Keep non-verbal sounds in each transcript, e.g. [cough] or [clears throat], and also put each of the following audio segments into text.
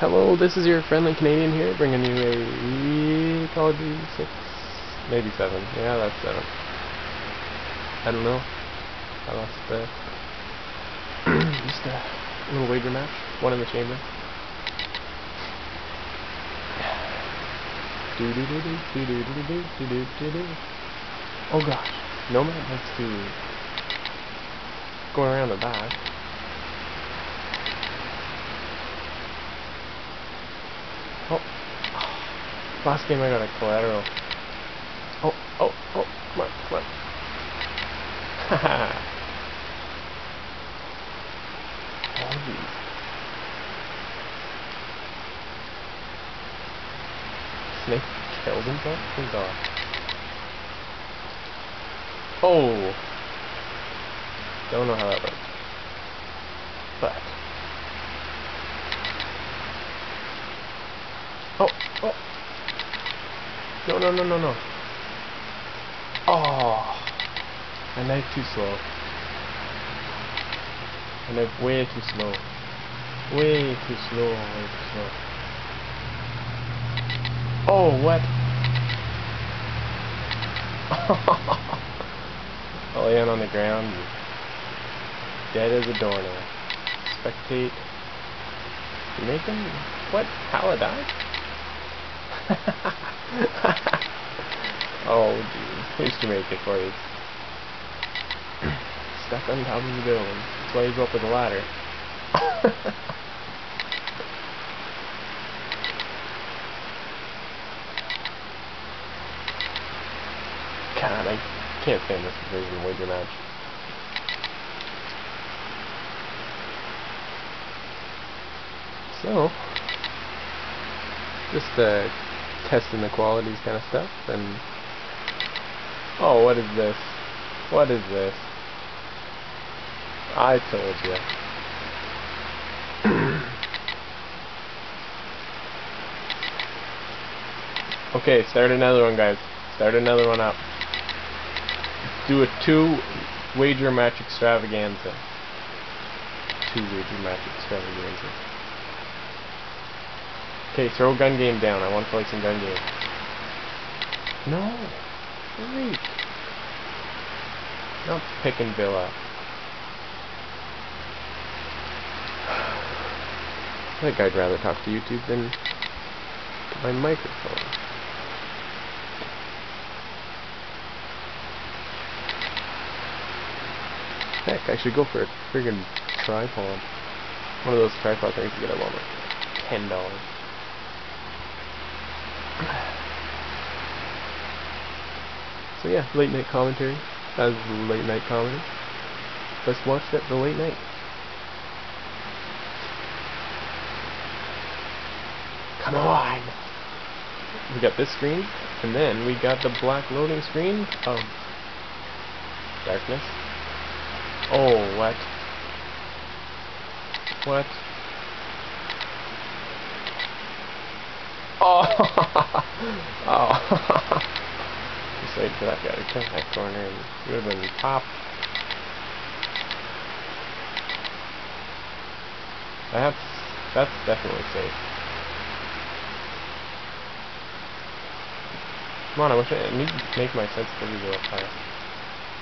Hello, this is your friendly Canadian here, bringing you a Duty 6, maybe 7. Yeah, that's 7. I don't know. I lost the... just a little wager match. One in the chamber. Do do do do do do do do do do do do. Oh gosh, Nomad likes to go around the back. Oh, last game I got a collateral. Oh, oh, oh, come on, come on. Haha. [laughs] oh. Snake killed himself? Good God. Oh! Don't know how that works. But. Oh! Oh! No, no, no, no, no. Ah. Oh! I knife too slow. I knife way too slow. Way too slow, way too slow. Oh, what? [laughs] Oh, I lay on the ground, dead as a doornail. Spectate. Him, what, paladine? [laughs] [laughs] oh, to make it for you. [clears throat] Stuck on top of the building. That's why you go up with a ladder. [laughs] God, I can't stand this version of Wager Match. So, just uh, testing the qualities kind of stuff, and oh, what is this? What is this? I told you. [clears throat] okay, start another one, guys. Start another one up. Do a two wager match extravaganza. Two wager match extravaganza. Okay, throw gun game down. I want to play some gun game. No. Wait. Not picking Bill up. I think I'd rather talk to YouTube than my microphone. Heck, I should go for a friggin' tripod. One of those tripod things you get at Walmart. Ten dollars. So yeah, late night commentary. As late night comedy. Let's watch that the late night. Come on! We got this screen, and then we got the black loading screen of darkness. Oh, what? What? [laughs] Oh! [laughs] oh! [laughs] Wait to turn that corner and you would have been. That's, that's definitely safe. Come on, I wish I, I need to make my sensitivity go up higher.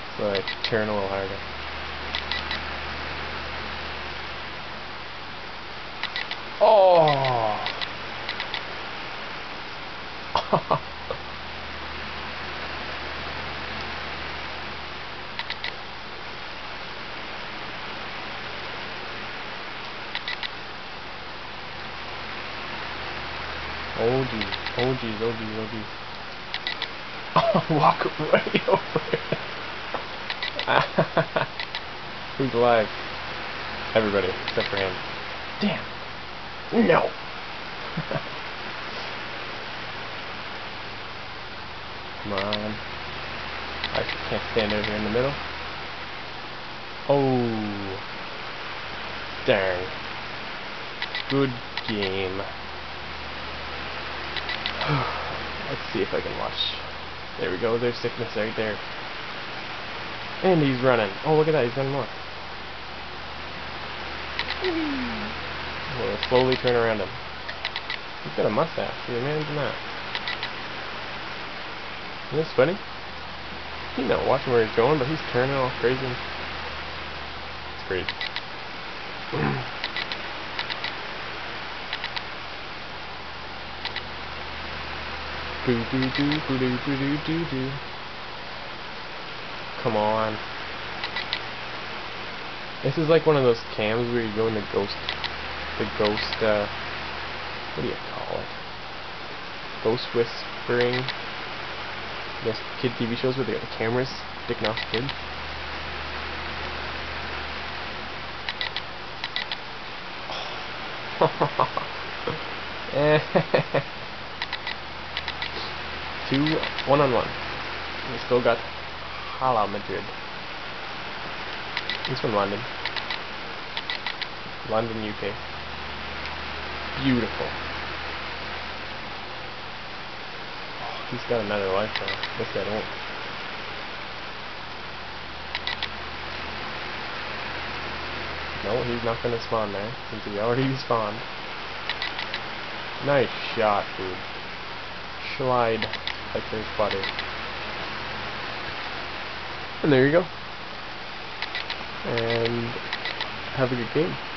So I turn a little harder. Oh! [laughs] [laughs] oh geez, oh geez, oh geez, oh geez. Walk right [laughs] over. [laughs] Who's alive? Everybody, except for him. Damn. No. [laughs] Come on. I can't stand over here in the middle. Oh. Darn. Good game. Let's see if I can watch. There we go, there's sickness right there. And he's running. Oh, look at that, he's running more. We'll slowly turn around him. He's got a mustache. Dude, imagine that. Isn't this funny? He's not watching where he's going, but he's turning all crazy. It's crazy. Boo doo doo boo doo boo doo doo doo. Come on. This is like one of those cams where you go in the ghost, the ghost, uh, what do you call it? Ghost whispering. Those kid TV shows where they got the cameras sticking off the kid. [laughs] [laughs] Two, one on one. We still got Hala Madrid. He's from London. London, UK. Beautiful. Oh, he's got another life now. Guess I don't. No, he's not gonna spawn there, since he already spawned. Nice shot, dude. Slide like there's butter. And there you go. And have a good game.